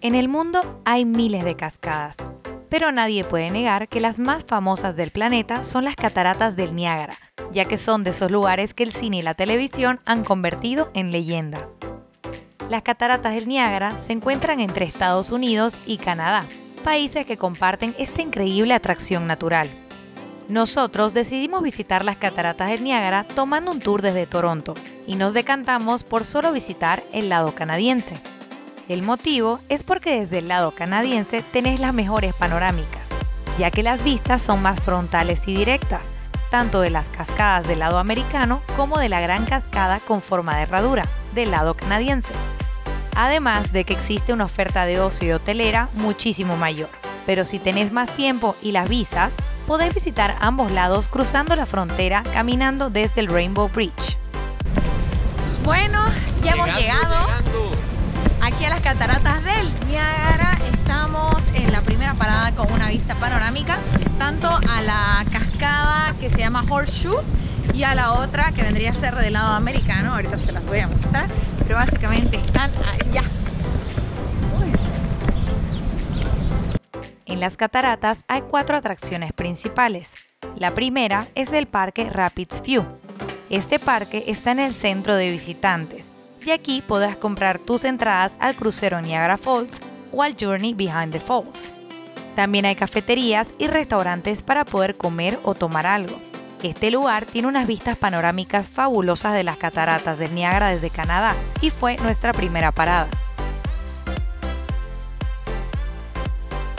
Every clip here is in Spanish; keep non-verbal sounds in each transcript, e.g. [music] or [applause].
En el mundo hay miles de cascadas, pero nadie puede negar que las más famosas del planeta son las cataratas del Niágara, ya que son de esos lugares que el cine y la televisión han convertido en leyenda. Las cataratas del Niágara se encuentran entre Estados Unidos y Canadá, países que comparten esta increíble atracción natural. Nosotros decidimos visitar las cataratas del Niágara tomando un tour desde Toronto y nos decantamos por solo visitar el lado canadiense. El motivo es porque desde el lado canadiense tenés las mejores panorámicas, ya que las vistas son más frontales y directas, tanto de las cascadas del lado americano como de la gran cascada con forma de herradura del lado canadiense. Además de que existe una oferta de ocio y hotelera muchísimo mayor. Pero si tenés más tiempo y las visas, podés visitar ambos lados cruzando la frontera caminando desde el Rainbow Bridge. Bueno, ya hemos llegado a las cataratas del Niágara. Estamos en la primera parada con una vista panorámica, tanto a la cascada que se llama Horseshoe y a la otra que vendría a ser del lado americano. Ahorita se las voy a mostrar, pero básicamente están allá. En las cataratas hay cuatro atracciones principales. La primera es el parque Rapids View. Este parque está en el centro de visitantes y aquí podrás comprar tus entradas al crucero Niagara Falls o al Journey Behind the Falls. También hay cafeterías y restaurantes para poder comer o tomar algo. Este lugar tiene unas vistas panorámicas fabulosas de las cataratas del Niágara desde Canadá y fue nuestra primera parada.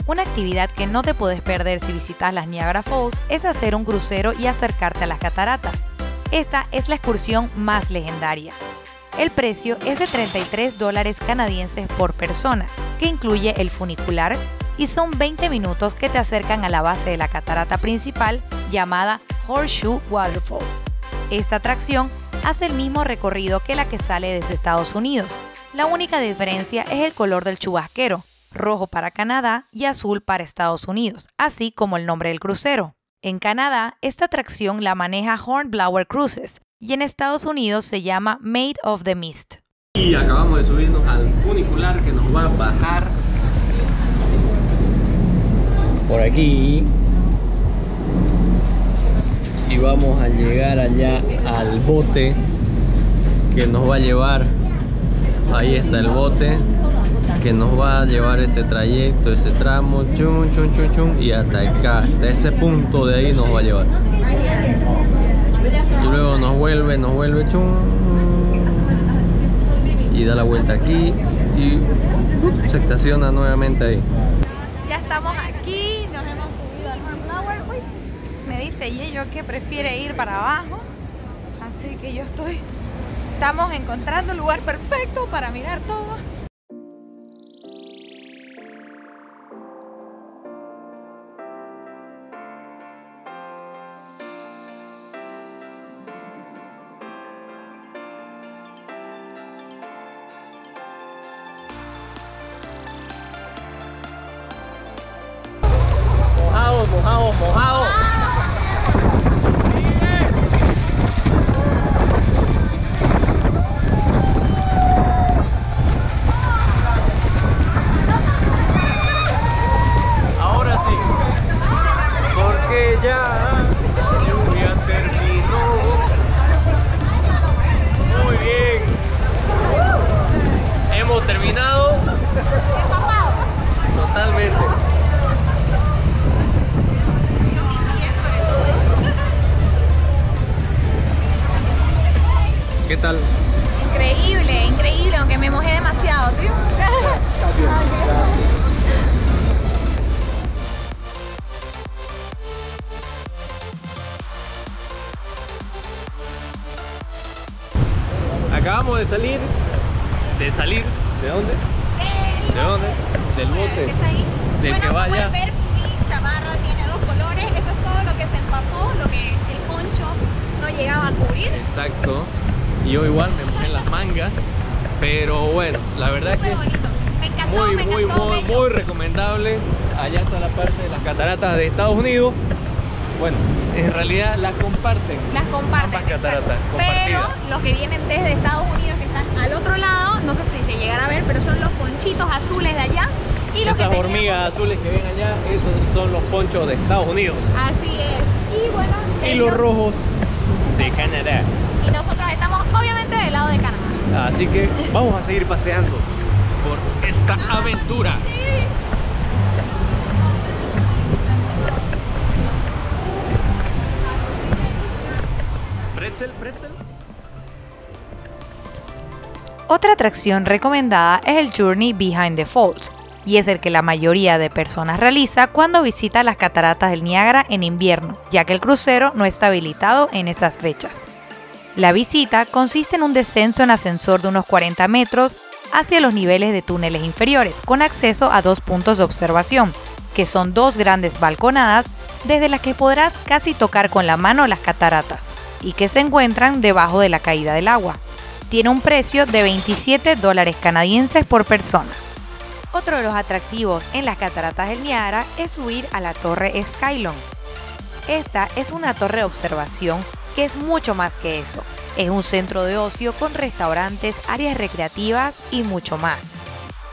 Una actividad que no te puedes perder si visitas las Niagara Falls es hacer un crucero y acercarte a las cataratas. Esta es la excursión más legendaria. El precio es de 33 dólares canadienses por persona, que incluye el funicular y son 20 minutos que te acercan a la base de la catarata principal llamada Horseshoe Waterfall. Esta atracción hace el mismo recorrido que la que sale desde Estados Unidos. La única diferencia es el color del chubasquero, rojo para Canadá y azul para Estados Unidos, así como el nombre del crucero. En Canadá, esta atracción la maneja Hornblower Cruises y en Estados Unidos se llama Made of the Mist. Y acabamos de subirnos al funicular que nos va a bajar. Por aquí. Y vamos a llegar allá al bote que nos va a llevar. Ahí está el bote que nos va a llevar ese trayecto ese tramo chun chun chun chun y hasta acá hasta ese punto de ahí nos va a llevar y luego nos vuelve nos vuelve chun y da la vuelta aquí y uh, se estaciona nuevamente ahí. Ya estamos aquí nos hemos subido al Uy, me dice Yello que prefiere ir para abajo así que yo estoy estamos encontrando el lugar perfecto para mirar todo tal? increíble increíble aunque me mojé demasiado ¿sí? Acabamos de salir. ¿De salir? ¿De dónde? ¿De dónde? Del bote. que está ahí. Del bueno, que como vaya. pueden ver, mi chamarra tiene dos colores. Esto es todo lo que se empapó, lo que el poncho no llegaba a cubrir. Exacto. Y yo igual me mojé las mangas. Pero bueno, la verdad es que encantó, muy, me muy, encantó. muy, muy recomendable. Allá está la parte de las cataratas de Estados Unidos. Bueno, en realidad las comparten. Las comparten. Cataratas. Pero los que vienen desde Estados Unidos, que están al otro lado, no sé si se llegará a ver, pero son los ponchitos azules de allá. Y lo que Esas teníamos- hormigas azules que ven allá, esos son los ponchos de Estados Unidos. Así es. Y bueno, Y los rojos de [laughs] Canadá. Y nosotros obviamente del lado de Canadá. Así que vamos a seguir paseando por esta aventura. Sí. Pretzel, pretzel. Otra atracción recomendada es el Journey Behind the Falls, y es el que la mayoría de personas realiza cuando visita las cataratas del Niágara en invierno, ya que el crucero no está habilitado en esas fechas. La visita consiste en un descenso en ascensor de unos 40 metros hacia los niveles de túneles inferiores, con acceso a dos puntos de observación, que son dos grandes balconadas desde las que podrás casi tocar con la mano las cataratas, y que se encuentran debajo de la caída del agua tiene un precio de 27 dólares canadienses por persona. Otro de los atractivos en las cataratas del Niágara es subir a la torre Skylon. Esta es una torre de observación que es mucho más que eso. Es un centro de ocio con restaurantes, áreas recreativas y mucho más.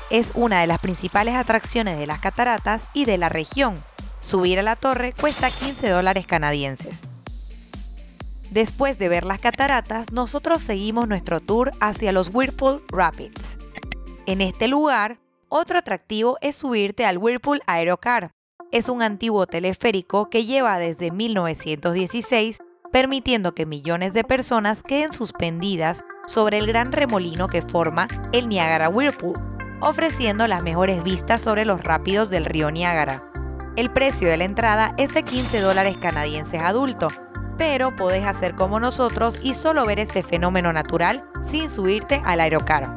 Es una de las principales atracciones de las cataratas y de la región. Subir a la torre cuesta 15 dólares canadienses. Después de ver las cataratas, nosotros seguimos nuestro tour hacia los Whirlpool Rapids. En este lugar, otro atractivo es subirte al Whirlpool Aerocar. Es un antiguo teleférico que lleva desde 1916, permitiendo que millones de personas queden suspendidas sobre el gran remolino que forma el Niagara Whirlpool, ofreciendo las mejores vistas sobre los rápidos del río Niágara. El precio de la entrada es de 15 dólares canadienses adulto, pero podés hacer como nosotros y solo ver este fenómeno natural sin subirte al aerocar.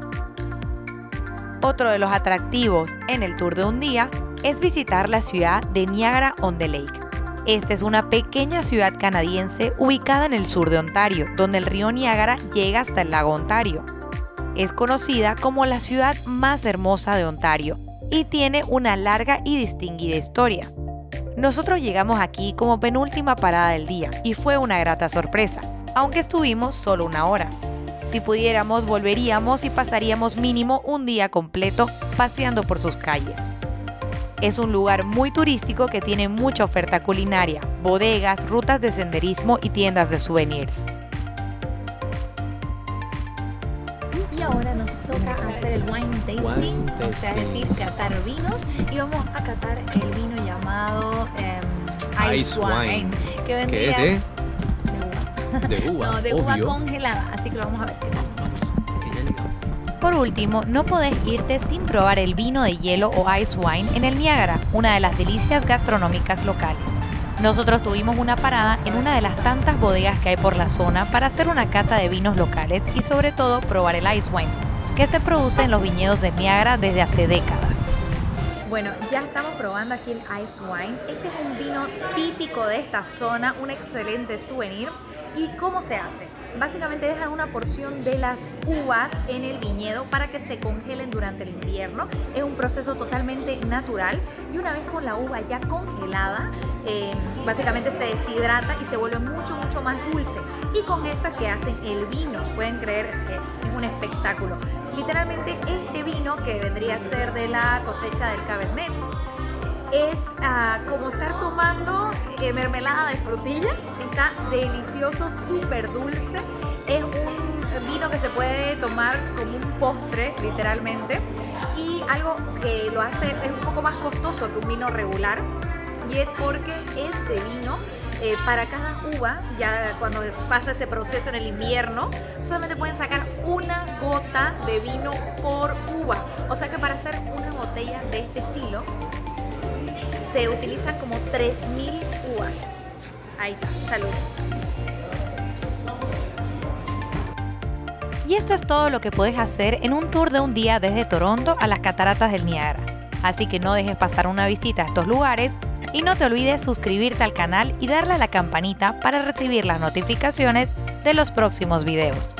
Otro de los atractivos en el tour de un día es visitar la ciudad de Niagara on the Lake. Esta es una pequeña ciudad canadiense ubicada en el sur de Ontario, donde el río Niágara llega hasta el lago Ontario. Es conocida como la ciudad más hermosa de Ontario y tiene una larga y distinguida historia. Nosotros llegamos aquí como penúltima parada del día y fue una grata sorpresa, aunque estuvimos solo una hora. Si pudiéramos, volveríamos y pasaríamos mínimo un día completo paseando por sus calles. Es un lugar muy turístico que tiene mucha oferta culinaria, bodegas, rutas de senderismo y tiendas de souvenirs. Y ahora nos toca hacer el wine tasting, Wine o sea, decir, catar vinos. Y vamos a catar el vino llamado em, Ice, Ice wine, wine. que ¿Qué vendría de? de uva. De uva, [laughs] No, de uva obvio. congelada. Así que lo vamos a ver qué tal. Por último, no podés irte sin probar el vino de hielo o ice wine en el Niágara, una de las delicias gastronómicas locales. Nosotros tuvimos una parada en una de las tantas bodegas que hay por la zona para hacer una cata de vinos locales y sobre todo probar el ice wine, que se produce en los viñedos de Niágara desde hace décadas. Bueno, ya estamos probando aquí el ice wine. Este es un vino típico de esta zona, un excelente souvenir. ¿Y cómo se hace? Básicamente dejan una porción de las uvas en el viñedo para que se congelen durante el invierno. Es un proceso totalmente natural y una vez con la uva ya congelada, eh, básicamente se deshidrata y se vuelve mucho, mucho más dulce. Y con eso es que hacen el vino. Pueden creer que es un espectáculo. Literalmente este vino que vendría a ser de la cosecha del Cabernet es ah, como estar tomando eh, mermelada de frutilla. Está delicioso, súper dulce. Es un vino que se puede tomar como un postre, literalmente. Y algo que lo hace es un poco más costoso que un vino regular. Y es porque este vino, eh, para cada uva, ya cuando pasa ese proceso en el invierno, solamente pueden sacar una gota de vino por uva. O sea que para hacer una botella de este estilo, se utilizan como 3.000 uvas. Ahí está, salud. Y esto es todo lo que puedes hacer en un tour de un día desde Toronto a las cataratas del Niágara. Así que no dejes pasar una visita a estos lugares y no te olvides suscribirte al canal y darle a la campanita para recibir las notificaciones de los próximos videos.